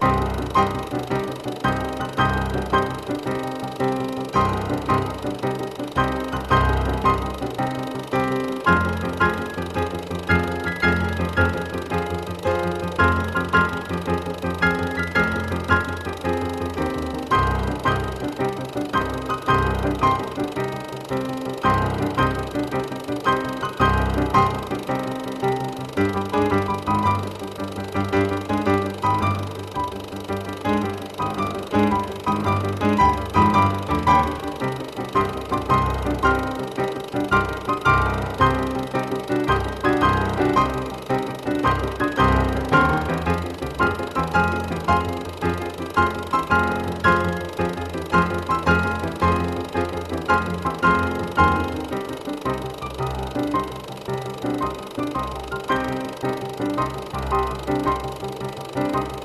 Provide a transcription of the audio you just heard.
Música Thank